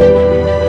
Música